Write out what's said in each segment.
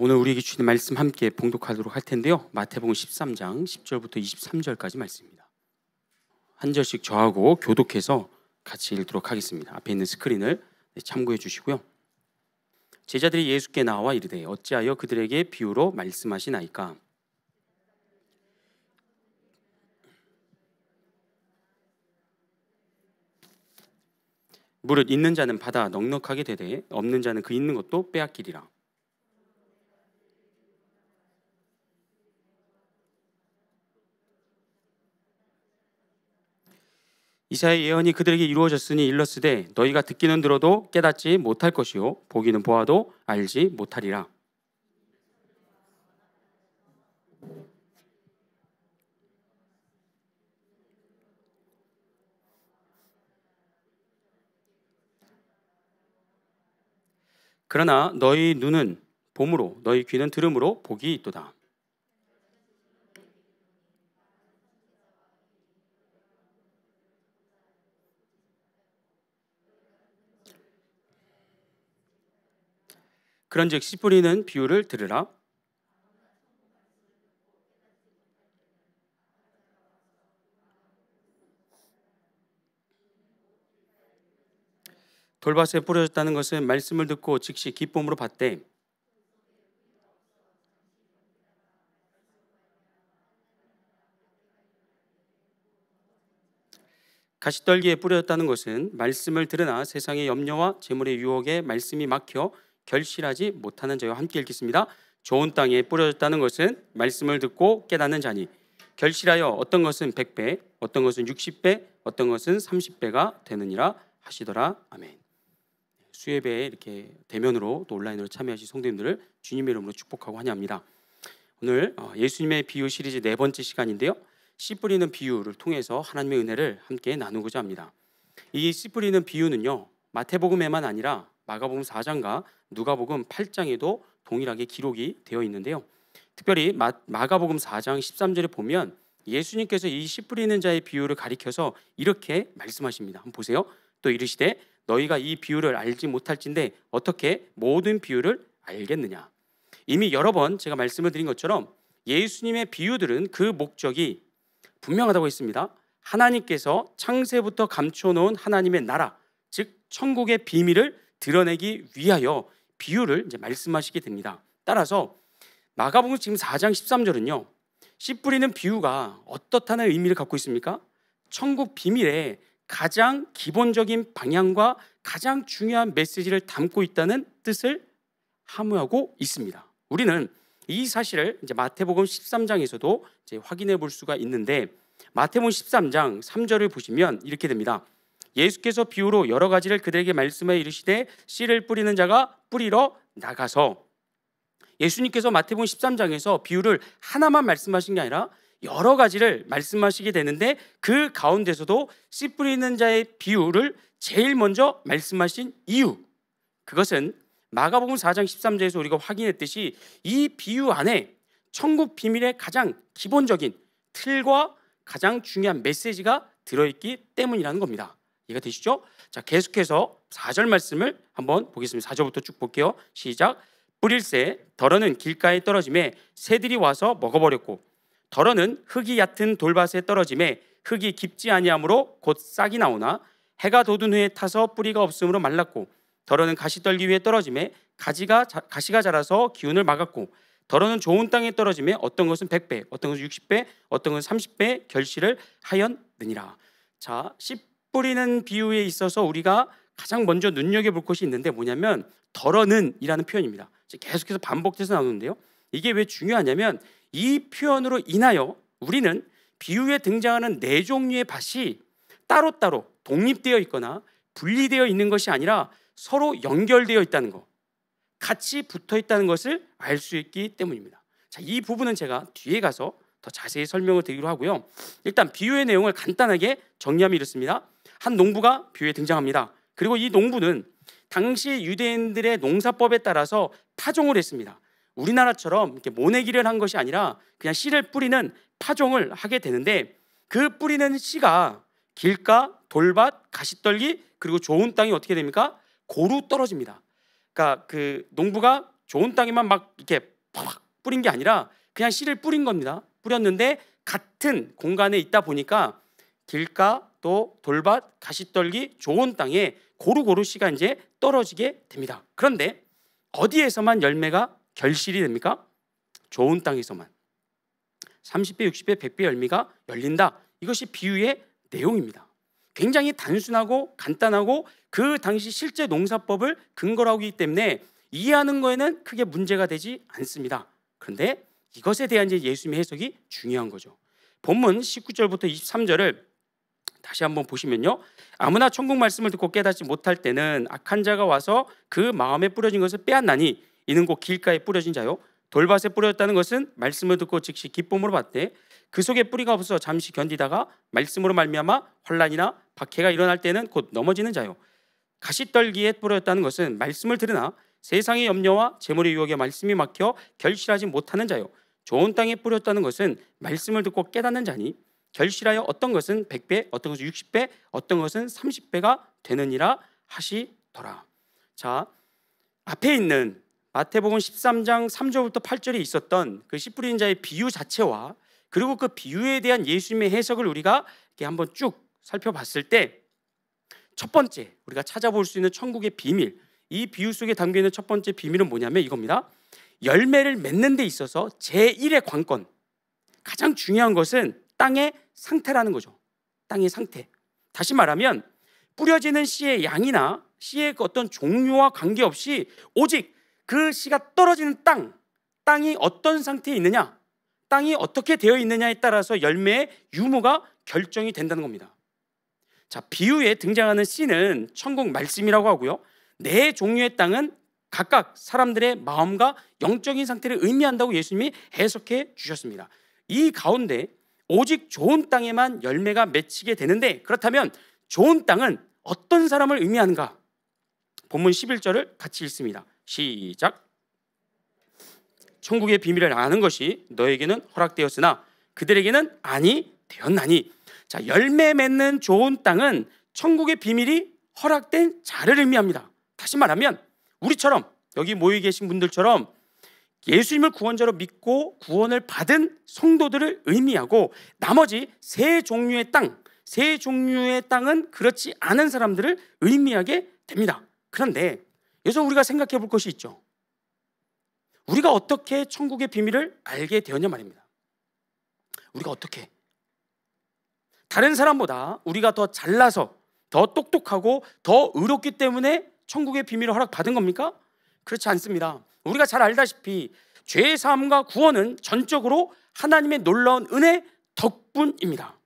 오늘 우리에게 주신 말씀 함께 봉독하도록 할 텐데요. 마태복음 13장 10절부터 23절까지 말씀입니다. 한 절씩 저하고 교독해서 같이 읽도록 하겠습니다. 앞에 있는 스크린을 참고해 주시고요. 제자들이 예수께 나와 이르되 어찌하여 그들에게 비유로 말씀하시나이까 무릇 있는 자는 받아 넉넉하게 되되 없는 자는 그 있는 것도 빼앗기리라 이사의 예언이 그들에게 이루어졌으니 일렀으되 너희가 듣기는 들어도 깨닫지 못할 것이요 보기는 보아도 알지 못하리라. 그러나 너희 눈은 봄으로 너희 귀는 들음으로 복이 있도다. 그런즉 씨 뿌리는 비유를 들으라. 돌밭에 뿌려졌다는 것은 말씀을 듣고 즉시 기쁨으로 받되 가시떨기에 뿌려졌다는 것은 말씀을 들으나 세상의 염려와 재물의 유혹에 말씀이 막혀 결실하지 못하는 자와 함께 읽겠습니다. 좋은 땅에 뿌려졌다는 것은 말씀을 듣고 깨닫는 자니 결실하여 어떤 것은 100배, 어떤 것은 60배, 어떤 것은 30배가 되느니라 하시더라. 아멘. 수예배에 이렇게 대면으로 또 온라인으로 참여하신 성도님들을 주님의 이름으로 축복하고 환영합니다. 오늘 어, 예수님의 비유 시리즈 네 번째 시간인데요. 씨 뿌리는 비유를 통해서 하나님의 은혜를 함께 나누고자 합니다. 이 씨 뿌리는 비유는요. 마태복음에만 아니라 마가복음 4장과 누가복음 8장에도 동일하게 기록이 되어 있는데요. 특별히 마, 마가복음 4장 13절에 보면 예수님께서 이 씨 뿌리는 자의 비유를 가리켜서 이렇게 말씀하십니다. 한번 보세요. 또 이르시되 너희가 이 비유를 알지 못할진데 어떻게 모든 비유를 알겠느냐. 이미 여러 번 제가 말씀을 드린 것처럼 예수님의 비유들은 그 목적이 분명하다고 했습니다. 하나님께서 창세부터 감춰놓은 하나님의 나라, 즉 천국의 비밀을 드러내기 위하여 비유를 이제 말씀하시게 됩니다. 따라서 마가복음 지금 4장 13절은요. 씨 뿌리는 비유가 어떻다는 의미를 갖고 있습니까? 천국 비밀의 가장 기본적인 방향과 가장 중요한 메시지를 담고 있다는 뜻을 함의하고 있습니다. 우리는 이 사실을 이제 마태복음 13장에서도 이제 확인해 볼 수가 있는데 마태복음 13장 3절을 보시면 이렇게 됩니다. 예수께서 비유로 여러 가지를 그들에게 말씀해 이르시되 씨를 뿌리는 자가 뿌리러 나가서 예수님께서 마태복음 13장에서 비유를 하나만 말씀하신 게 아니라 여러 가지를 말씀하시게 되는데 그 가운데서도 씨 뿌리는 자의 비유를 제일 먼저 말씀하신 이유 그것은 마가복음 4장 13절에서 우리가 확인했듯이 이 비유 안에 천국 비밀의 가장 기본적인 틀과 가장 중요한 메시지가 들어있기 때문이라는 겁니다. 이해가 되시죠? 자, 계속해서 4절 말씀을 한번 보겠습니다. 4절부터 쭉 볼게요. 시작. 뿌릴새 덜어는 길가에 떨어짐에 새들이 와서 먹어버렸고 덜어는 흙이 얕은 돌밭에 떨어짐에 흙이 깊지 아니하므로 곧 싹이 나오나 해가 돋은 후에 타서 뿌리가 없으므로 말랐고 덜어는 가시 떨기 위에 떨어짐에 가지가 가시가 자라서 기운을 막았고 덜어는 좋은 땅에 떨어짐에 어떤 것은 100배, 어떤 것은 60배, 어떤 것은 30배 결실을 하였느니라. 자, 10 뿌리는 비유에 있어서 우리가 가장 먼저 눈여겨볼 것이 있는데 뭐냐면 덜어는이라는 표현입니다. 계속해서 반복돼서 나오는데요. 이게 왜 중요하냐면 이 표현으로 인하여 우리는 비유에 등장하는 네 종류의 밭이 따로따로 독립되어 있거나 분리되어 있는 것이 아니라 서로 연결되어 있다는 것, 같이 붙어 있다는 것을 알 수 있기 때문입니다. 자, 이 부분은 제가 뒤에 가서 더 자세히 설명을 드리기로 하고요. 일단 비유의 내용을 간단하게 정리하면 이렇습니다. 한 농부가 비유에 등장합니다. 그리고 이 농부는 당시 유대인들의 농사법에 따라서 파종을 했습니다. 우리나라처럼 이렇게 모내기를 한 것이 아니라 그냥 씨를 뿌리는 파종을 하게 되는데 그 뿌리는 씨가 길가, 돌밭, 가시떨기 그리고 좋은 땅이 어떻게 됩니까? 고루 떨어집니다. 그러니까 그 농부가 좋은 땅에만 막 이렇게 팍 뿌린 게 아니라 그냥 씨를 뿌린 겁니다. 뿌렸는데 같은 공간에 있다 보니까 길가 또 돌밭 가시떨기 좋은 땅에 고루고루 씨가 이제 떨어지게 됩니다. 그런데 어디에서만 열매가 결실이 됩니까? 좋은 땅에서만 30배, 60배, 100배 열매가 열린다. 이것이 비유의 내용입니다. 굉장히 단순하고 간단하고 그 당시 실제 농사법을 근거로 하기 때문에 이해하는 거에는 크게 문제가 되지 않습니다. 그런데 이것에 대한 이제 예수님의 해석이 중요한 거죠. 본문 19절부터 23절을 다시 한번 보시면요. 아무나 천국 말씀을 듣고 깨닫지 못할 때는 악한 자가 와서 그 마음에 뿌려진 것을 빼앗나니 이는 곧 길가에 뿌려진 자요. 돌밭에 뿌렸다는 것은 말씀을 듣고 즉시 기쁨으로 받되 그 속에 뿌리가 없어 잠시 견디다가 말씀으로 말미암아 환란이나 박해가 일어날 때는 곧 넘어지는 자요. 가시떨기에 뿌렸다는 것은 말씀을 들으나 세상의 염려와 재물의 유혹에 말씀이 막혀 결실하지 못하는 자요. 좋은 땅에 뿌렸다는 것은 말씀을 듣고 깨닫는 자니 결실하여 어떤 것은 100배, 어떤 것은 60배, 어떤 것은 30배가 되느니라 하시더라. 자, 앞에 있는 마태복음 13장 3절부터 8절에 있었던 그 씨 뿌리는 자의 비유 자체와 그리고 그 비유에 대한 예수님의 해석을 우리가 이렇게 한번 쭉 살펴봤을 때 첫 번째 우리가 찾아볼 수 있는 천국의 비밀 이 비유 속에 담겨 있는 첫 번째 비밀은 뭐냐면 이겁니다. 열매를 맺는 데 있어서 제1의 관건 가장 중요한 것은 땅의 상태라는 거죠. 땅의 상태. 다시 말하면 뿌려지는 씨의 양이나 씨의 어떤 종류와 관계없이 오직 그 씨가 떨어지는 땅, 땅이 어떤 상태에 있느냐, 땅이 어떻게 되어 있느냐에 따라서 열매의 유무가 결정이 된다는 겁니다. 자, 비유에 등장하는 씨는 천국 말씀이라고 하고요. 네 종류의 땅은 각각 사람들의 마음과 영적인 상태를 의미한다고 예수님이 해석해 주셨습니다. 이 가운데 오직 좋은 땅에만 열매가 맺히게 되는데 그렇다면 좋은 땅은 어떤 사람을 의미하는가? 본문 11절을 같이 읽습니다. 시작. 천국의 비밀을 아는 것이 너에게는 허락되었으나 그들에게는 아니 되었나니. 자, 열매 맺는 좋은 땅은 천국의 비밀이 허락된 자를 의미합니다. 다시 말하면 우리처럼 여기 모여 계신 분들처럼 예수님을 구원자로 믿고 구원을 받은 성도들을 의미하고 나머지 세 종류의 땅, 세 종류의 땅은 그렇지 않은 사람들을 의미하게 됩니다. 그런데 여기서 우리가 생각해 볼 것이 있죠. 우리가 어떻게 천국의 비밀을 알게 되었냐 말입니다. 우리가 어떻게? 다른 사람보다 우리가 더 잘나서 더 똑똑하고 더 의롭기 때문에 천국의 비밀을 허락받은 겁니까? 그렇지 않습니다. 우리가 잘 알다시피 죄 사함과 구원은 전적으로 하나님의 놀라운 은혜 덕분입니다.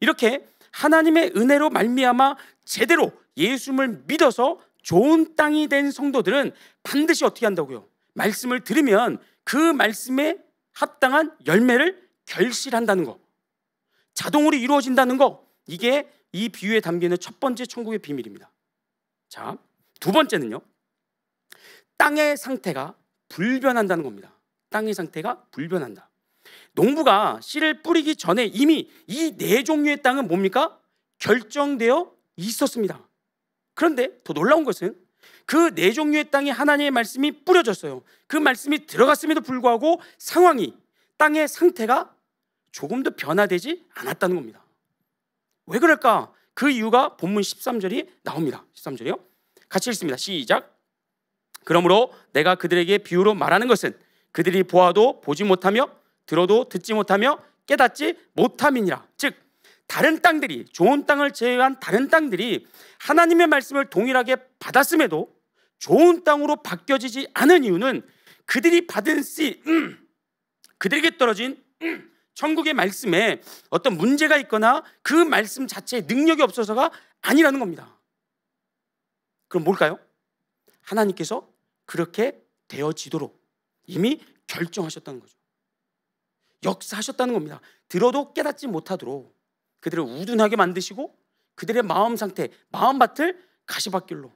이렇게 하나님의 은혜로 말미암아 제대로 예수님을 믿어서 좋은 땅이 된 성도들은 반드시 어떻게 한다고요? 말씀을 들으면 그 말씀에 합당한 열매를 결실한다는 거. 자동으로 이루어진다는 거. 이게 이 비유에 담기는 첫 번째 천국의 비밀입니다. 자, 두 번째는요. 땅의 상태가 불변한다는 겁니다. 땅의 상태가 불변한다. 농부가 씨를 뿌리기 전에 이미 이 네 종류의 땅은 뭡니까? 결정되어 있었습니다. 그런데 더 놀라운 것은 그 네 종류의 땅에 하나님의 말씀이 뿌려졌어요. 그 말씀이 들어갔음에도 불구하고 상황이 땅의 상태가 조금도 변화되지 않았다는 겁니다. 왜 그럴까? 그 이유가 본문 13절이 나옵니다. 13절이요. 같이 읽습니다. 시작. 그러므로 내가 그들에게 비유로 말하는 것은 그들이 보아도 보지 못하며 들어도 듣지 못하며 깨닫지 못함이니라. 즉 다른 땅들이 좋은 땅을 제외한 다른 땅들이 하나님의 말씀을 동일하게 받았음에도 좋은 땅으로 바뀌어지지 않은 이유는 그들이 받은 씨, 음, 그들에게 떨어진 음, 천국의 말씀에 어떤 문제가 있거나 그 말씀 자체에 능력이 없어서가 아니라는 겁니다. 그럼 뭘까요? 하나님께서 그렇게 되어지도록 이미 결정하셨다는 거죠. 역사하셨다는 겁니다. 들어도 깨닫지 못하도록 그들을 우둔하게 만드시고 그들의 마음 상태, 마음밭을 가시밭길로,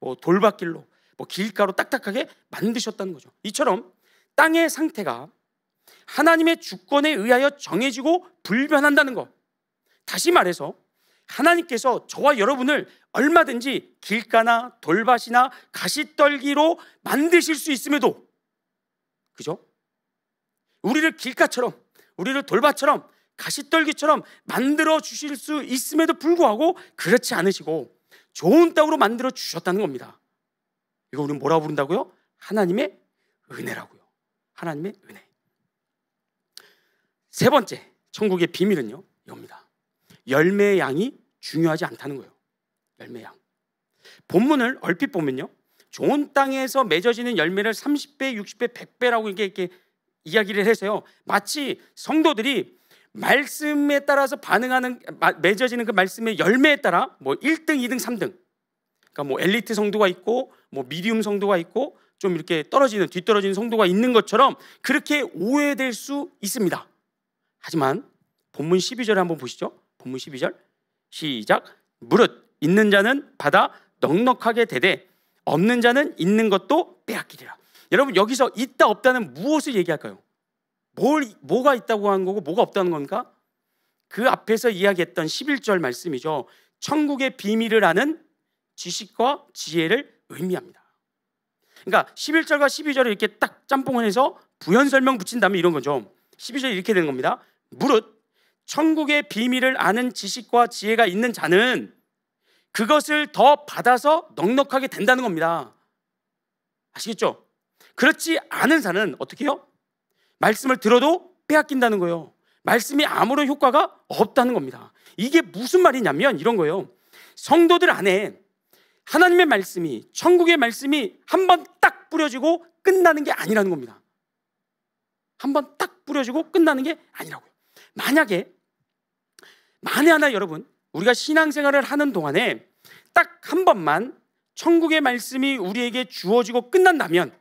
뭐 돌밭길로, 뭐 길가로 딱딱하게 만드셨다는 거죠. 이처럼 땅의 상태가 하나님의 주권에 의하여 정해지고 불변한다는 것. 다시 말해서 하나님께서 저와 여러분을 얼마든지 길가나 돌밭이나 가시떨기로 만드실 수 있음에도 그죠? 우리를 길가처럼 우리를 돌밭처럼 가시떨기처럼 만들어 주실 수 있음에도 불구하고 그렇지 않으시고 좋은 땅으로 만들어 주셨다는 겁니다. 이거 우리는 뭐라고 부른다고요? 하나님의 은혜라고요. 하나님의 은혜. 세 번째, 천국의 비밀은요, 이겁니다. 열매의 양이 중요하지 않다는 거예요. 열매 양. 본문을 얼핏 보면요. 좋은 땅에서 맺어지는 열매를 30배, 60배, 100배라고 이렇게, 이렇게 이야기를 해서요. 마치 성도들이 말씀에 따라서 반응하는 맺어지는 그 말씀의 열매에 따라 뭐 1등, 2등, 3등. 그러니까 뭐 엘리트 성도가 있고 뭐 미디움 성도가 있고 좀 이렇게 떨어지는 뒤떨어지는 성도가 있는 것처럼 그렇게 오해될 수 있습니다. 하지만 본문 12절에 한번 보시죠. 본문 12절. 시작. 무릇 있는 자는 받아 넉넉하게 되되 없는 자는 있는 것도 빼앗기리라. 여러분 여기서 있다 없다는 무엇을 얘기할까요? 뭘 뭐가 있다고 하는 거고 뭐가 없다는 겁니까? 그 앞에서 이야기했던 11절 말씀이죠. 천국의 비밀을 아는 지식과 지혜를 의미합니다. 그러니까 11절과 12절을 이렇게 딱 짬뽕을 해서 부연 설명 붙인다면 이런 거죠. 12절이 이렇게 되는 겁니다. 무릇 천국의 비밀을 아는 지식과 지혜가 있는 자는 그것을 더 받아서 넉넉하게 된다는 겁니다. 아시겠죠? 그렇지 않은 자는 어떻게 해요? 말씀을 들어도 빼앗긴다는 거예요. 말씀이 아무런 효과가 없다는 겁니다. 이게 무슨 말이냐면 이런 거예요. 성도들 안에 하나님의 말씀이 천국의 말씀이 한 번 딱 뿌려지고 끝나는 게 아니라는 겁니다. 한 번 딱 뿌려지고 끝나는 게 아니라고요. 만약에 만에 하나 여러분 우리가 신앙생활을 하는 동안에 딱 한 번만 천국의 말씀이 우리에게 주어지고 끝난다면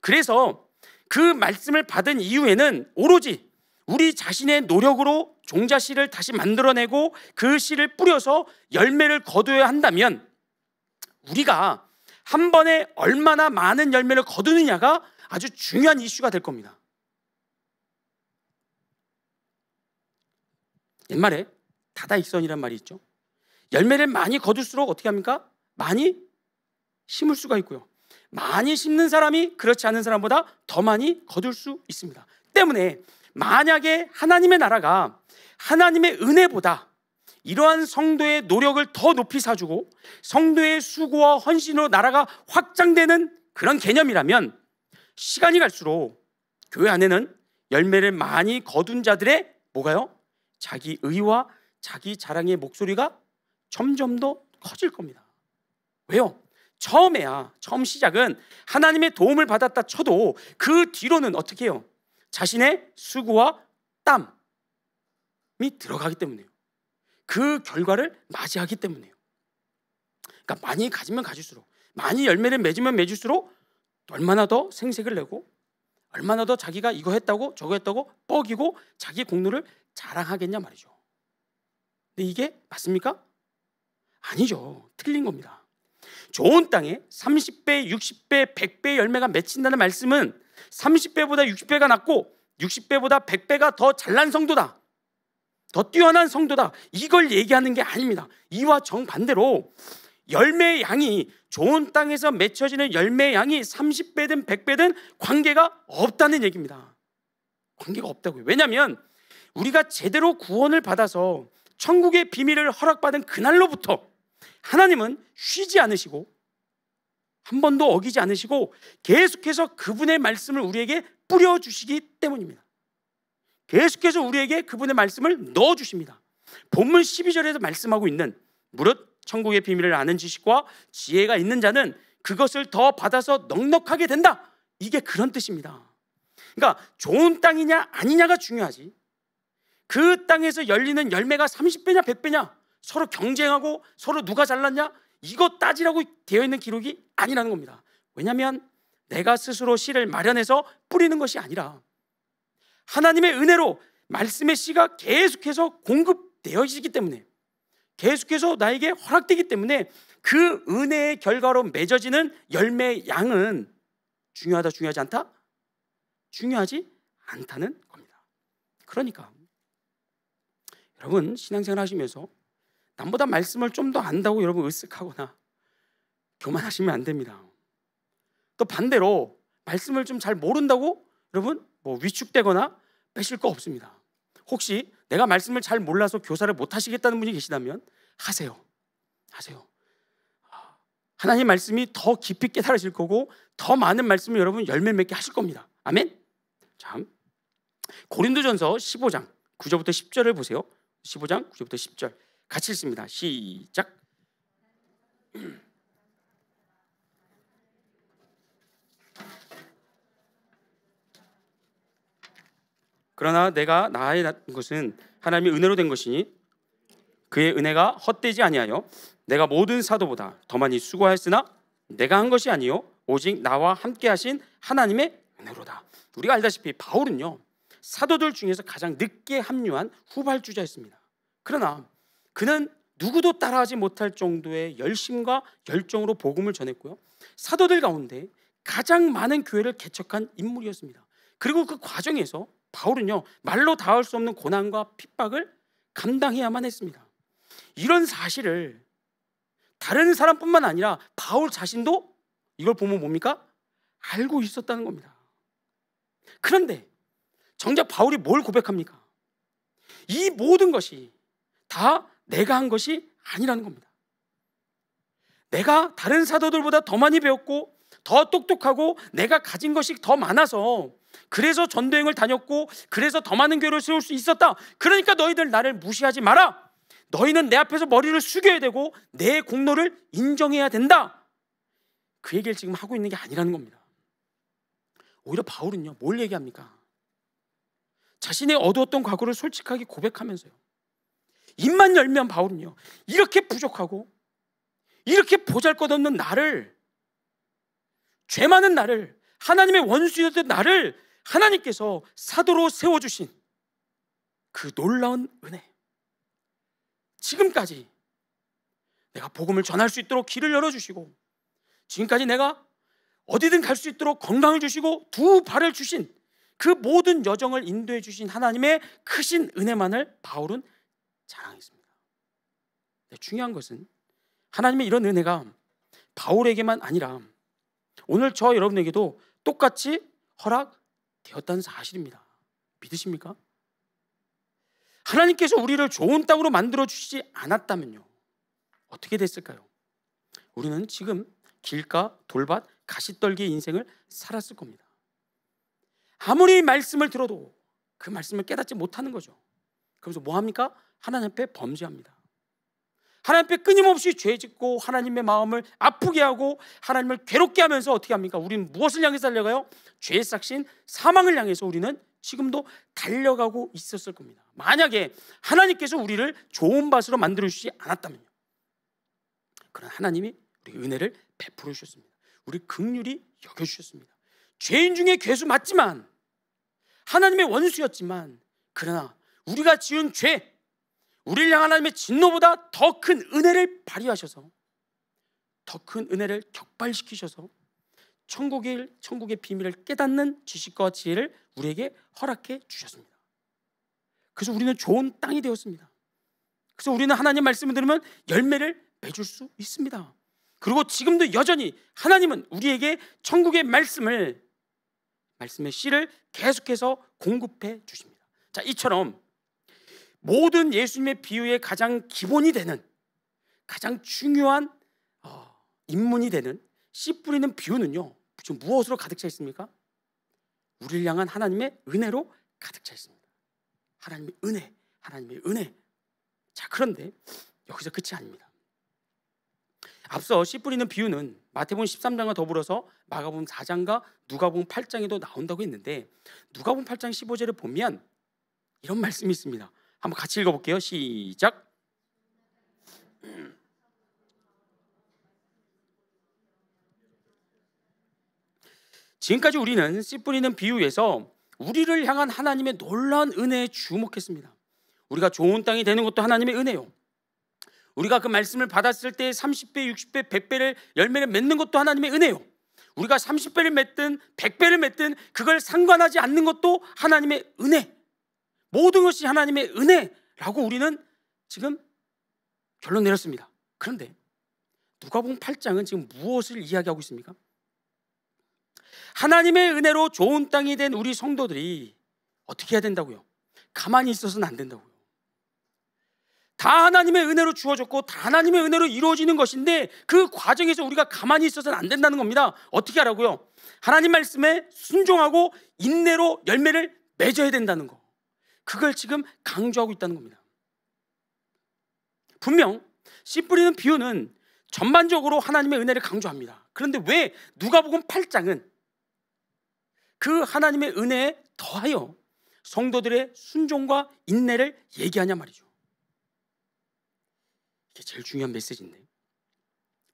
그래서 그 말씀을 받은 이후에는 오로지 우리 자신의 노력으로 종자 씨를 다시 만들어내고 그 씨를 뿌려서 열매를 거둬야 한다면 우리가 한 번에 얼마나 많은 열매를 거두느냐가 아주 중요한 이슈가 될 겁니다. 옛말에 다다익선이란 말이 있죠. 열매를 많이 거둘수록 어떻게 합니까? 많이 심을 수가 있고요. 많이 심는 사람이 그렇지 않은 사람보다 더 많이 거둘 수 있습니다. 때문에 만약에 하나님의 나라가 하나님의 은혜보다 이러한 성도의 노력을 더 높이 사주고 성도의 수고와 헌신으로 나라가 확장되는 그런 개념이라면 시간이 갈수록 교회 안에는 열매를 많이 거둔 자들의 뭐가요? 자기 의와 자기 자랑의 목소리가 점점 더 커질 겁니다. 왜요? 처음에야 처음 시작은 하나님의 도움을 받았다 쳐도 그 뒤로는 어떻게 해요? 자신의 수고와 땀이 들어가기 때문에요. 그 결과를 맞이하기 때문에요. 그러니까 많이 가지면 가질수록 많이 열매를 맺으면 맺을수록 얼마나 더 생색을 내고 얼마나 더 자기가 이거 했다고 저거 했다고 뻐기고 자기 공로를 자랑하겠냐 말이죠. 근데 이게 맞습니까? 아니죠. 틀린 겁니다. 좋은 땅에 30배, 60배, 100배 열매가 맺힌다는 말씀은 30배보다 60배가 낫고 60배보다 100배가 더 잘난 성도다. 더 뛰어난 성도다. 이걸 얘기하는 게 아닙니다. 이와 정반대로 열매의 양이 좋은 땅에서 맺혀지는 열매의 양이 30배든 100배든 관계가 없다는 얘기입니다. 관계가 없다고요. 왜냐하면 우리가 제대로 구원을 받아서 천국의 비밀을 허락받은 그날로부터 하나님은 쉬지 않으시고 한 번도 어기지 않으시고 계속해서 그분의 말씀을 우리에게 뿌려주시기 때문입니다. 계속해서 우리에게 그분의 말씀을 넣어 주십니다. 본문 12절에서 말씀하고 있는 무릇 천국의 비밀을 아는 지식과 지혜가 있는 자는 그것을 더 받아서 넉넉하게 된다. 이게 그런 뜻입니다. 그러니까 좋은 땅이냐 아니냐가 중요하지. 그 땅에서 열리는 열매가 30배냐 100배냐 서로 경쟁하고 서로 누가 잘났냐 이거 따지라고 되어 있는 기록이 아니라는 겁니다. 왜냐하면 내가 스스로 씨를 마련해서 뿌리는 것이 아니라 하나님의 은혜로 말씀의 씨가 계속해서 공급되어지기 때문에 계속해서 나에게 허락되기 때문에 그 은혜의 결과로 맺어지는 열매의 양은 중요하다 중요하지 않다? 중요하지 않다는 겁니다. 그러니까 여러분 신앙생활 하시면서 남보다 말씀을 좀 더 안다고 여러분 으쓱하거나 교만하시면 안 됩니다. 또 반대로 말씀을 좀 잘 모른다고 여러분 뭐 위축되거나 빼실 거 없습니다. 혹시 내가 말씀을 잘 몰라서 교사를 못 하시겠다는 분이 계시다면 하세요. 하세요. 하나님 말씀이 더 깊이 깨달으실 거고 더 많은 말씀을 여러분 열매 맺게 하실 겁니다. 아멘. 참 고린도전서 15장 9절부터 10절을 보세요. 15장 9절부터 10절 같이 읽습니다. 시작. 그러나 내가 나의 것은 하나님의 은혜로 된 것이니 그의 은혜가 헛되지 아니하여 내가 모든 사도보다 더 많이 수고하였으나 내가 한 것이 아니요 오직 나와 함께 하신 하나님의 은혜로다. 우리가 알다시피 바울은요 사도들 중에서 가장 늦게 합류한 후발주자였습니다. 그러나 그는 누구도 따라하지 못할 정도의 열심과 열정으로 복음을 전했고요. 사도들 가운데 가장 많은 교회를 개척한 인물이었습니다. 그리고 그 과정에서 바울은요 말로 닿을 수 없는 고난과 핍박을 감당해야만 했습니다. 이런 사실을 다른 사람뿐만 아니라 바울 자신도 이걸 보면 뭡니까? 알고 있었다는 겁니다. 그런데 정작 바울이 뭘 고백합니까? 이 모든 것이 다 내가 한 것이 아니라는 겁니다. 내가 다른 사도들보다 더 많이 배웠고 더 똑똑하고 내가 가진 것이 더 많아서 그래서 전도행을 다녔고 그래서 더 많은 교회를 세울 수 있었다. 그러니까 너희들 나를 무시하지 마라. 너희는 내 앞에서 머리를 숙여야 되고 내 공로를 인정해야 된다. 그 얘기를 지금 하고 있는 게 아니라는 겁니다. 오히려 바울은요, 뭘 얘기합니까? 자신의 어두웠던 과거를 솔직하게 고백하면서요. 입만 열면 바울은요, 이렇게 부족하고 이렇게 보잘것없는 나를 죄 많은 나를 하나님의 원수였던 나를 하나님께서 사도로 세워 주신 그 놀라운 은혜. 지금까지 내가 복음을 전할 수 있도록 길을 열어 주시고 지금까지 내가 어디든 갈 수 있도록 건강을 주시고 두 발을 주신 그 모든 여정을 인도해 주신 하나님의 크신 은혜만을 바울은 자랑했습니다. 중요한 것은 하나님의 이런 은혜가 바울에게만 아니라 오늘 저 여러분에게도 똑같이 허락되었다는 사실입니다. 믿으십니까? 하나님께서 우리를 좋은 땅으로 만들어 주시지 않았다면요. 어떻게 됐을까요? 우리는 지금 길가, 돌밭, 가시떨기 인생을 살았을 겁니다. 아무리 말씀을 들어도 그 말씀을 깨닫지 못하는 거죠. 그래서 뭐 합니까? 하나님 앞에 범죄합니다. 하나님 앞에 끊임없이 죄 짓고 하나님의 마음을 아프게 하고 하나님을 괴롭게 하면서 어떻게 합니까? 우리는 무엇을 향해서 달려가요? 죄의 싹신 사망을 향해서 우리는 지금도 달려가고 있었을 겁니다. 만약에 하나님께서 우리를 좋은 밭으로 만들어 주시지 않았다면요. 그런 하나님이 우리 은혜를 베풀어 주셨습니다. 우리 극률이 여겨 주셨습니다. 죄인 중에 괴수 맞지만 하나님의 원수였지만 그러나 우리가 지은 죄 우리를 향한 하나님의 진노보다 더 큰 은혜를 발휘하셔서 더 큰 은혜를 격발시키셔서 천국의 천국의 비밀을 깨닫는 지식과 지혜를 우리에게 허락해 주셨습니다. 그래서 우리는 좋은 땅이 되었습니다. 그래서 우리는 하나님 말씀을 들으면 열매를 맺을 수 있습니다. 그리고 지금도 여전히 하나님은 우리에게 천국의 말씀을 말씀의 씨를 계속해서 공급해 주십니다. 자, 이처럼 모든 예수님의 비유의 가장 기본이 되는 가장 중요한 어, 인문이 되는 씨 뿌리는 비유는요. 지금 무엇으로 가득 차 있습니까? 우리를 향한 하나님의 은혜로 가득 차 있습니다. 하나님의 은혜, 하나님의 은혜. 자, 그런데 여기서 끝이 아닙니다. 앞서 씨 뿌리는 비유는 마태복음 13장과 더불어서 마가복음 4장과 누가복음 8장에도 나온다고 했는데 누가복음 8장 15절을 보면 이런 말씀이 있습니다. 한번 같이 읽어볼게요. 시작. 지금까지 우리는 씨 뿌리는 비유에서 우리를 향한 하나님의 놀라운 은혜에 주목했습니다. 우리가 좋은 땅이 되는 것도 하나님의 은혜요. 우리가 그 말씀을 받았을 때 30배, 60배, 100배를 열매를 맺는 것도 하나님의 은혜요. 우리가 30배를 맺든 100배를 맺든 그걸 상관하지 않는 것도 하나님의 은혜. 모든 것이 하나님의 은혜라고 우리는 지금 결론 내렸습니다. 그런데 누가복음 8장은 지금 무엇을 이야기하고 있습니까? 하나님의 은혜로 좋은 땅이 된 우리 성도들이 어떻게 해야 된다고요? 가만히 있어서는 안 된다고요. 다 하나님의 은혜로 주어졌고 다 하나님의 은혜로 이루어지는 것인데 그 과정에서 우리가 가만히 있어서는 안 된다는 겁니다. 어떻게 하라고요? 하나님 말씀에 순종하고 인내로 열매를 맺어야 된다는 거. 그걸 지금 강조하고 있다는 겁니다. 분명 씨 뿌리는 비유는 전반적으로 하나님의 은혜를 강조합니다. 그런데 왜 누가복음 8장은 그 하나님의 은혜에 더하여 성도들의 순종과 인내를 얘기하냐 말이죠. 이게 제일 중요한 메시지인데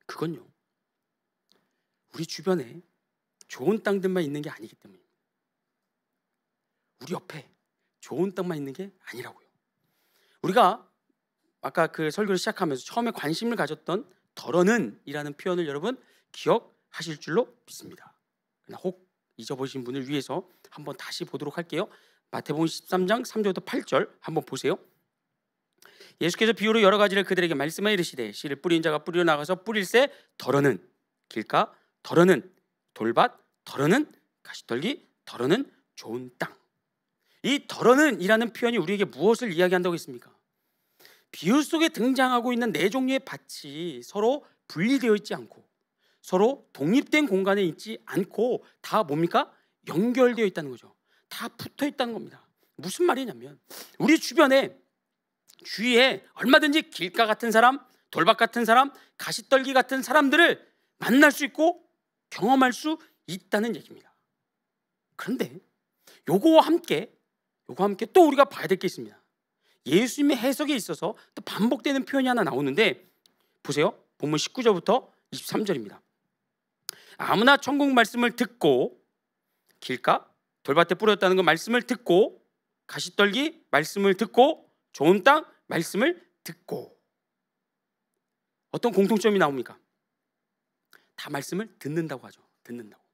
그건요. 우리 주변에 좋은 땅들만 있는 게 아니기 때문입니다. 우리 옆에 좋은 땅만 있는 게 아니라고요. 우리가 아까 그 설교를 시작하면서 처음에 관심을 가졌던 덜어는이라는 표현을 여러분 기억하실 줄로 믿습니다. 혹 잊어버리신 분을 위해서 한번 다시 보도록 할게요. 마태복음 13장 3절부터 8절 한번 보세요. 예수께서 비유로 여러 가지를 그들에게 말씀하 이르시되 씨를 뿌린 자가 뿌리러 나가서 뿌릴새 덜어는 길가 덜어는 돌밭 덜어는 가시떨기 덜어는 좋은 땅. 이 덜어는이라는 표현이 우리에게 무엇을 이야기한다고 했습니까? 비유 속에 등장하고 있는 네 종류의 밭이 서로 분리되어 있지 않고 서로 독립된 공간에 있지 않고 다 뭡니까? 연결되어 있다는 거죠. 다 붙어 있다는 겁니다. 무슨 말이냐면 우리 주변에 주위에 얼마든지 길가 같은 사람, 돌밭 같은 사람, 가시떨기 같은 사람들을 만날 수 있고 경험할 수 있다는 얘기입니다. 그런데 요거와 함께 요거 함께 또 우리가 봐야 될 게 있습니다. 예수님의 해석에 있어서 또 반복되는 표현이 하나 나오는데 보세요. 본문 19절부터 23절입니다. 아무나 천국 말씀을 듣고 길가 돌밭에 뿌렸다는 그 말씀을 듣고 가시떨기 말씀을 듣고 좋은 땅 말씀을 듣고 어떤 공통점이 나옵니까? 다 말씀을 듣는다고 하죠. 듣는다고.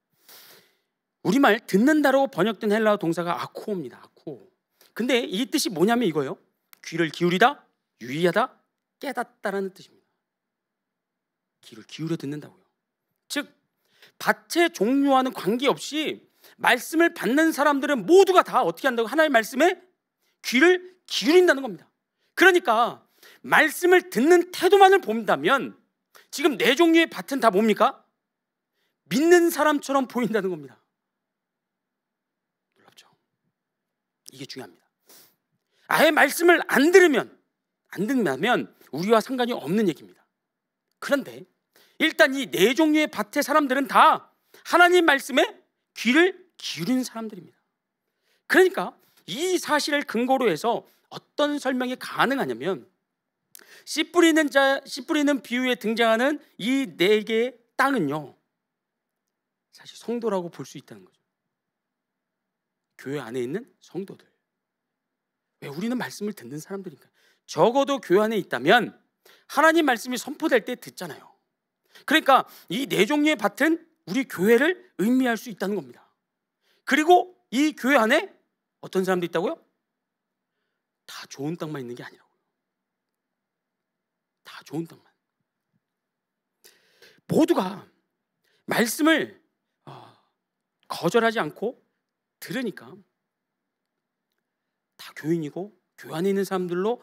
우리말 듣는다로 번역된 헬라어 동사가 아코입니다. 아코. 근데 이 뜻이 뭐냐면 이거예요. 귀를 기울이다, 유의하다, 깨닫다라는 뜻입니다. 귀를 기울여 듣는다고요. 즉 밭의 종류와는 관계없이 말씀을 받는 사람들은 모두가 다 어떻게 한다고 하나의 말씀에 귀를 기울인다는 겁니다. 그러니까 말씀을 듣는 태도만을 본다면 지금 네 종류의 밭은 다 뭡니까? 믿는 사람처럼 보인다는 겁니다. 놀랍죠? 이게 중요합니다. 아예 말씀을 안 들으면 안 듣면 우리와 상관이 없는 얘기입니다. 그런데 일단 이 네 종류의 밭의 사람들은 다 하나님 말씀에 귀를 기울인 사람들입니다. 그러니까 이 사실을 근거로 해서 어떤 설명이 가능하냐면 씨 뿌리는 자, 씨 뿌리는 비유에 등장하는 이 네 개의 땅은요. 사실 성도라고 볼 수 있다는 거죠. 교회 안에 있는 성도들. 왜 우리는 말씀을 듣는 사람들이니까. 적어도 교회 안에 있다면 하나님 말씀이 선포될 때 듣잖아요. 그러니까 이 네 종류의 밭은 우리 교회를 의미할 수 있다는 겁니다. 그리고 이 교회 안에 어떤 사람도 있다고요? 다 좋은 땅만 있는 게 아니라고요. 다 좋은 땅만. 모두가 말씀을 어, 거절하지 않고 들으니까 다 교인이고 교회 안에 있는 사람들로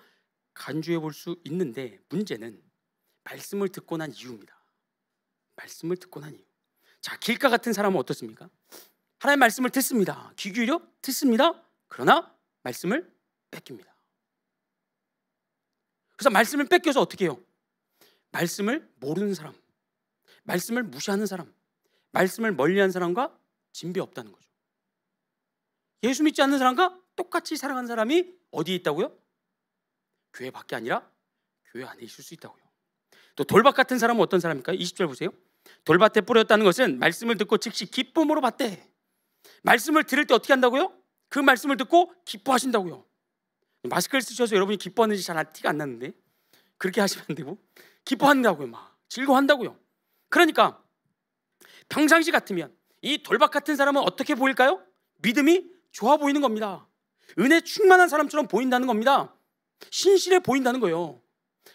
간주해 볼 수 있는데 문제는 말씀을 듣고 난 이유입니다. 말씀을 듣고 난 이유. 자, 길가 같은 사람은 어떻습니까? 하나님 말씀을 듣습니다. 귀 기울여 듣습니다. 그러나 말씀을 뺏깁니다. 그래서 말씀을 뺏겨서 어떻게 해요? 말씀을 모르는 사람, 말씀을 무시하는 사람, 말씀을 멀리한 사람과 진배 없다는 거죠. 예수 믿지 않는 사람과 똑같이 살아가는 사람이 어디에 있다고요? 교회 밖에 아니라 교회 안에 있을 수 있다고요. 또 돌밭 같은 사람은 어떤 사람입니까? 20절 보세요. 돌밭에 뿌렸다는 것은 말씀을 듣고 즉시 기쁨으로 받대. 말씀을 들을 때 어떻게 한다고요? 그 말씀을 듣고 기뻐하신다고요. 마스크를 쓰셔서 여러분이 기뻐하는지 잘 티가 안 나는데 그렇게 하시면 안 되고 기뻐한다고요 막 즐거워한다고요 그러니까 평상시 같으면 이 돌박 같은 사람은 어떻게 보일까요? 믿음이 좋아 보이는 겁니다 은혜 충만한 사람처럼 보인다는 겁니다 신실해 보인다는 거예요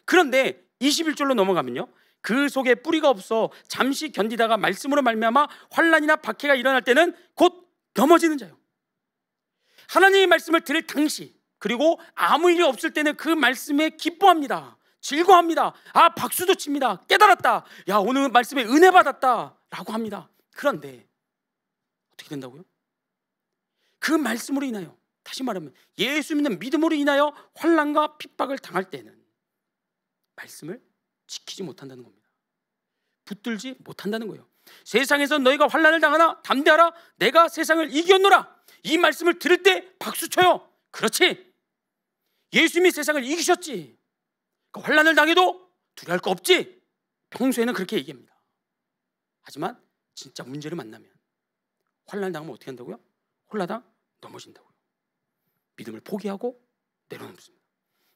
그런데 21절로 넘어가면요. 그 속에 뿌리가 없어 잠시 견디다가 말씀으로 말미암아 환란이나 박해가 일어날 때는 곧 넘어지는 자요. 하나님의 말씀을 들을 당시 그리고 아무 일이 없을 때는 그 말씀에 기뻐합니다. 즐거워합니다. 아 박수도 칩니다. 깨달았다. 야 오늘 말씀에 은혜 받았다라고 합니다. 그런데 어떻게 된다고요? 그 말씀으로 인하여 다시 말하면 예수 믿는 믿음으로 인하여 환란과 핍박을 당할 때는 말씀을 지키지 못한다는 겁니다. 붙들지 못한다는 거예요. 세상에서 너희가 환란을 당하나 담대하라 내가 세상을 이겼노라 이 말씀을 들을 때 박수 쳐요. 그렇지. 예수님이 세상을 이기셨지. 그 환란을 당해도 두려울 거 없지. 평소에는 그렇게 얘기합니다. 하지만 진짜 문제를 만나면 환란을 당하면 어떻게 한다고요? 홀라당 넘어진다고요. 믿음을 포기하고 내려놓습니다.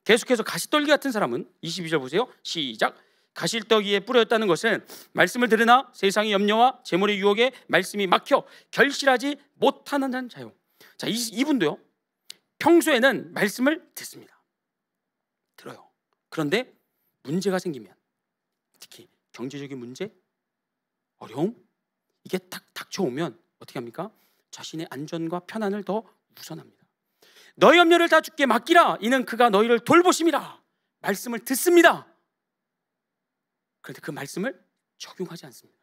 계속해서 가시떨기 같은 사람은 22절 보세요. 시작. 가실떡이에 뿌렸다는 것은 말씀을 들으나 세상의 염려와 재물의 유혹에 말씀이 막혀 결실하지 못하는 자요. 자, 이분도요. 평소에는 말씀을 듣습니다. 들어요. 그런데 문제가 생기면 특히 경제적인 문제, 어려움 이게 딱 닥쳐오면 어떻게 합니까? 자신의 안전과 편안을 더 우선합니다. 너희 염려를 다 주께 맡기라. 이는 그가 너희를 돌보심이라. 말씀을 듣습니다. 그런데 그 말씀을 적용하지 않습니다.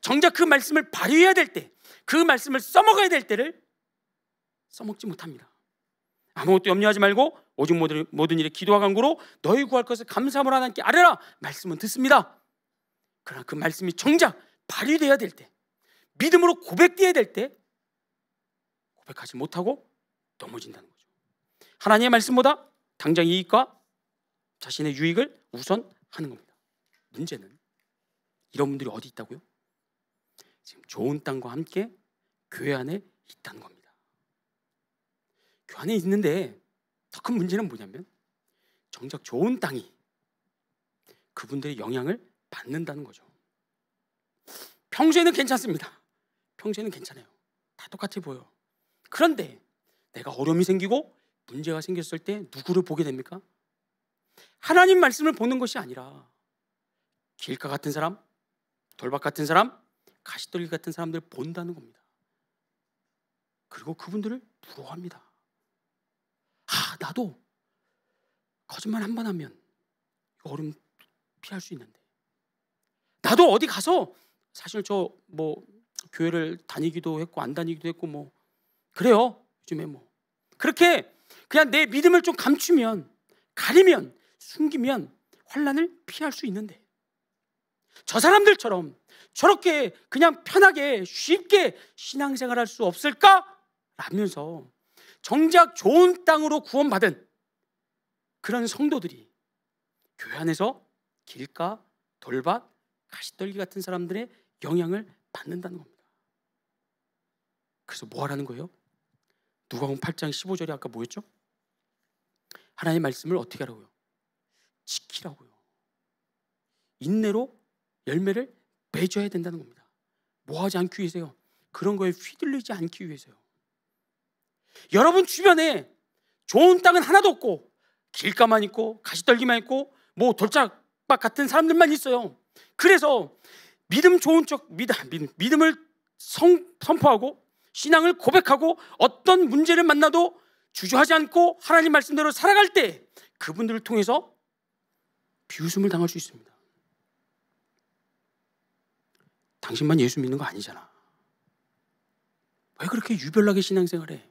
정작 그 말씀을 발휘해야 될 때, 그 말씀을 써먹어야 될 때를 써먹지 못합니다. 아무것도 염려하지 말고 오직 모든, 모든 일에 기도와 간구로 너희 구할 것을 감사함으로 하나님께 아뢰라. 말씀은 듣습니다. 그러나 그 말씀이 정작 발휘돼야 될 때, 믿음으로 고백돼야 될 때 고백하지 못하고 넘어진다는 거죠. 하나님의 말씀보다 당장 이익과 자신의 유익을 우선 하는 겁니다. 문제는 이런 분들이 어디 있다고요? 지금 좋은 땅과 함께 교회 안에 있다는 겁니다. 교회 안에 있는데 더 큰 문제는 뭐냐면 정작 좋은 땅이 그분들의 영향을 받는다는 거죠. 평소에는 괜찮습니다. 평소에는 괜찮아요. 다 똑같아 보여. 그런데 내가 어려움이 생기고 문제가 생겼을 때 누구를 보게 됩니까? 하나님 말씀을 보는 것이 아니라 길가 같은 사람, 돌박 같은 사람, 가시떨기 같은 사람들 본다는 겁니다. 그리고 그분들을 부러워합니다. 아, 나도 거짓말 한 번 하면 어려움 피할 수 있는데. 나도 어디 가서 사실 저 뭐 교회를 다니기도 했고 안 다니기도 했고 뭐 그래요. 요즘에 뭐 그렇게 그냥 내 믿음을 좀 감추면 가리면 숨기면 환란을 피할 수 있는데 저 사람들처럼 저렇게 그냥 편하게 쉽게 신앙생활 할 수 없을까? 라면서 정작 좋은 땅으로 구원받은 그런 성도들이 교회 안에서 길가, 돌밭, 가시떨기 같은 사람들의 영향을 받는다는 겁니다. 그래서 뭐 하라는 거예요? 누가복음 8장 15절에 아까 뭐였죠? 하나님의 말씀을 어떻게 하라고요? 지키라고요. 인내로 열매를 맺어야 된다는 겁니다. 뭐 하지 않기 위해서요? 그런 거에 휘둘리지 않기 위해서요. 여러분 주변에 좋은 땅은 하나도 없고 길가만 있고 가시떨기만 있고 뭐 돌짝박 같은 사람들만 있어요. 그래서 믿음 좋은 쪽 믿음, 믿음을 성, 선포하고 신앙을 고백하고 어떤 문제를 만나도 주저하지 않고 하나님 말씀대로 살아갈 때 그분들을 통해서 비웃음을 당할 수 있습니다. 당신만 예수 믿는 거 아니잖아. 왜 그렇게 유별나게 신앙생활 해?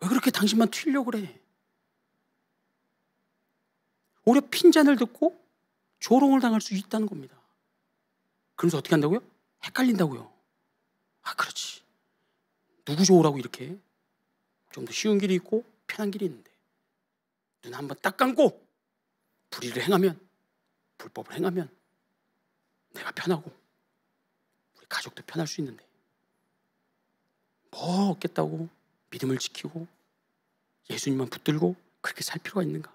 왜 그렇게 당신만 튀려고 그래? 오히려 핀잔을 듣고 조롱을 당할 수 있다는 겁니다. 그러면서 어떻게 한다고요? 헷갈린다고요. 아, 그렇지. 누구 좋으라고 이렇게 좀 더 쉬운 길이 있고 편한 길이 있는데 눈 한번 딱 감고 불의를 행하면 불법을 행하면 내가 편하고 우리 가족도 편할 수 있는데 뭐 없겠다고 믿음을 지키고 예수님만 붙들고 그렇게 살 필요가 있는가?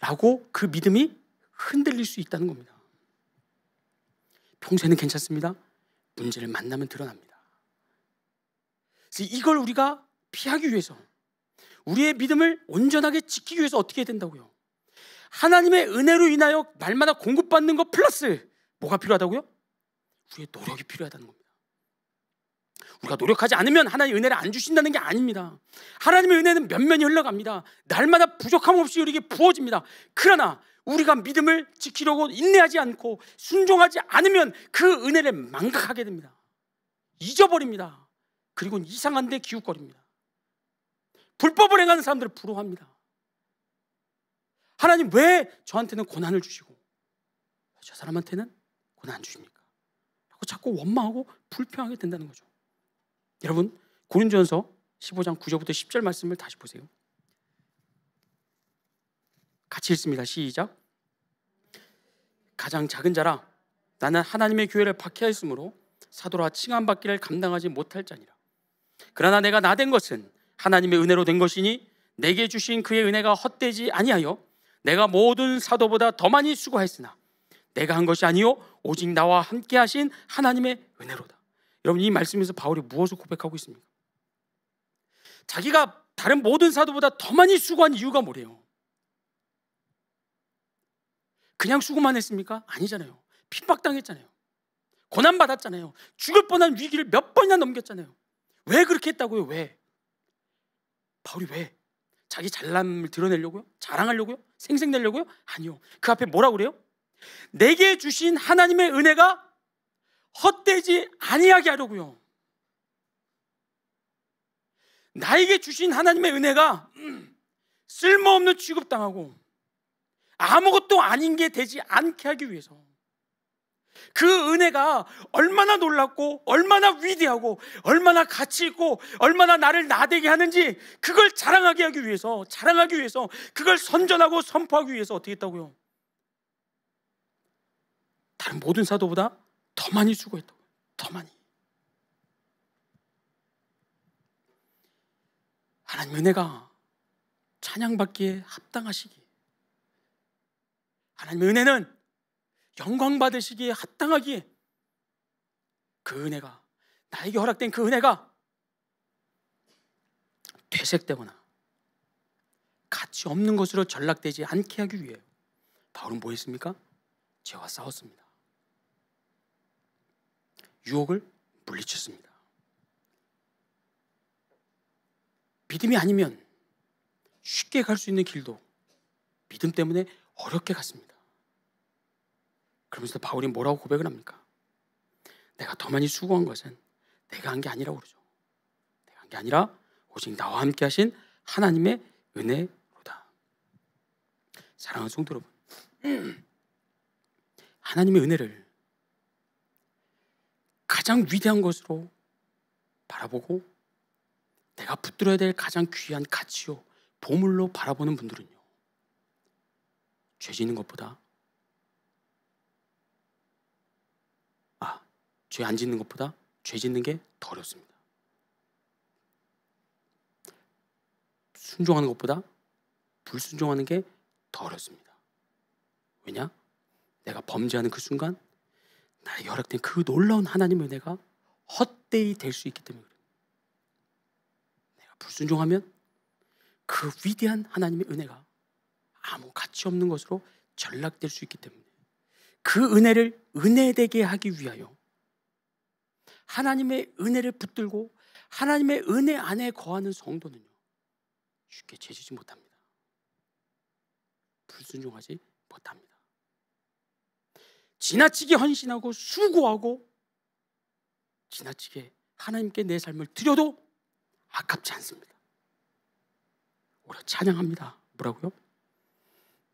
라고 그 믿음이 흔들릴 수 있다는 겁니다. 평소에는 괜찮습니다. 문제를 만나면 드러납니다. 이걸 우리가 피하기 위해서 우리의 믿음을 온전하게 지키기 위해서 어떻게 해야 된다고요? 하나님의 은혜로 인하여 날마다 공급받는 것 플러스 뭐가 필요하다고요? 우리의 노력이 필요하다는 겁니다. 우리가 노력하지 않으면 하나님의 은혜를 안 주신다는 게 아닙니다. 하나님의 은혜는 면면이 흘러갑니다. 날마다 부족함 없이 우리에게 부어집니다. 그러나 우리가 믿음을 지키려고 인내하지 않고 순종하지 않으면 그 은혜를 망각하게 됩니다. 잊어버립니다. 그리고 이상한 데 기웃거립니다. 불법을 행하는 사람들을 부러워합니다. 하나님 왜 저한테는 고난을 주시고 저 사람한테는 고난 안 주십니까? 하고 자꾸 원망하고 불평하게 된다는 거죠. 여러분 고린도전서 15장 9절부터 10절 말씀을 다시 보세요. 같이 읽습니다. 시작. 가장 작은 자라 나는 하나님의 교회를 박해하였으므로 사도라 칭함 받기를 감당하지 못할 자니라. 그러나 내가 나 된 것은 하나님의 은혜로 된 것이니 내게 주신 그의 은혜가 헛되지 아니하여 내가 모든 사도보다 더 많이 수고했으나 내가 한 것이 아니요 오직 나와 함께 하신 하나님의 은혜로다. 여러분 이 말씀에서 바울이 무엇을 고백하고 있습니까? 자기가 다른 모든 사도보다 더 많이 수고한 이유가 뭐래요? 그냥 수고만 했습니까? 아니잖아요. 핍박당했잖아요. 고난받았잖아요. 죽을 뻔한 위기를 몇 번이나 넘겼잖아요. 왜 그렇게 했다고요? 왜? 바울이 왜? 자기 잘남을 드러내려고요? 자랑하려고요? 생색내려고요? 아니요. 그 앞에 뭐라고 그래요? 내게 주신 하나님의 은혜가 헛되지 아니하게 하려고요. 나에게 주신 하나님의 은혜가 음, 쓸모없는 취급당하고 아무것도 아닌 게 되지 않게 하기 위해서 그 은혜가 얼마나 놀랍고 얼마나 위대하고 얼마나 가치 있고 얼마나 나를 나대게 하는지 그걸 자랑하게 하기 위해서 자랑하기 위해서 그걸 선전하고 선포하기 위해서 어떻게 했다고요? 모든 사도보다 더 많이 수고했다고. 더 많이. 하나님 은혜가 찬양받기에 합당하시기. 하나님의 은혜는 영광 받으시기에 합당하기에 그 은혜가 나에게 허락된 그 은혜가 퇴색되거나 가치 없는 것으로 전락되지 않게 하기 위해 바울은 뭐 했습니까? 죄와 싸웠습니다. 유혹을 물리쳤습니다. 믿음이 아니면 쉽게 갈 수 있는 길도 믿음 때문에 어렵게 갔습니다. 그러면서 바울이 뭐라고 고백을 합니까? 내가 더 많이 수고한 것은 내가 한 게 아니라고 그러죠. 내가 한 게 아니라 오직 나와 함께 하신 하나님의 은혜로다. 사랑하는 성도 여러분. 하나님의 은혜를 가장 위대한 것으로 바라보고 내가 붙들어야 될 가장 귀한 가치요 보물로 바라보는 분들은요. 죄 짓는 것보다 죄안 짓는 것보다 죄 짓는 게 더 어렵습니다. 순종하는 것보다 불순종하는 게 더 어렵습니다. 왜냐? 내가 범죄하는 그 순간 나에게 허락된 그 놀라운 하나님의 은혜가 헛되이 될 수 있기 때문에 그래요. 내가 불순종하면 그 위대한 하나님의 은혜가 아무 가치 없는 것으로 전락될 수 있기 때문에 그 은혜를 은혜되게 하기 위하여 하나님의 은혜를 붙들고 하나님의 은혜 안에 거하는 성도는요 쉽게 죄지지 못합니다. 불순종하지 못합니다. 지나치게 헌신하고 수고하고 지나치게 하나님께 내 삶을 드려도 아깝지 않습니다. 오래 찬양합니다. 뭐라고요?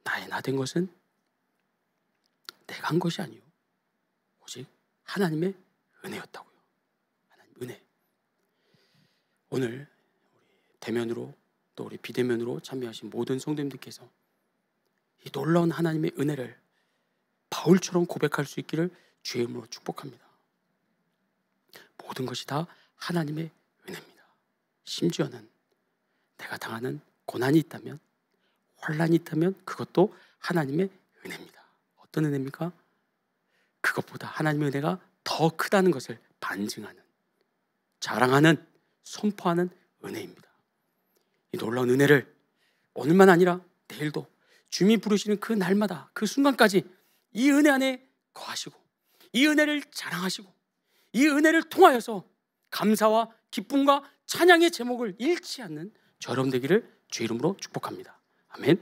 나의 나 된 것은 내가 한 것이 아니요 오직 하나님의 은혜였다고요. 은혜. 오늘 우리 대면으로 또 우리 비대면으로 참여하신 모든 성도님들께서 이 놀라운 하나님의 은혜를 바울처럼 고백할 수 있기를 주의 이름으로 축복합니다. 모든 것이 다 하나님의 은혜입니다. 심지어는 내가 당하는 고난이 있다면 환란이 있다면 그것도 하나님의 은혜입니다. 어떤 은혜입니까? 그것보다 하나님의 은혜가 더 크다는 것을 반증하는 자랑하는 선포하는 은혜입니다. 이 놀라운 은혜를 오늘만 아니라 내일도 주님이 부르시는 그 날마다 그 순간까지 이 은혜 안에 거하시고 이 은혜를 자랑하시고 이 은혜를 통하여서 감사와 기쁨과 찬양의 제목을 잃지 않는 저럼 되기를 주 이름으로 축복합니다. 아멘.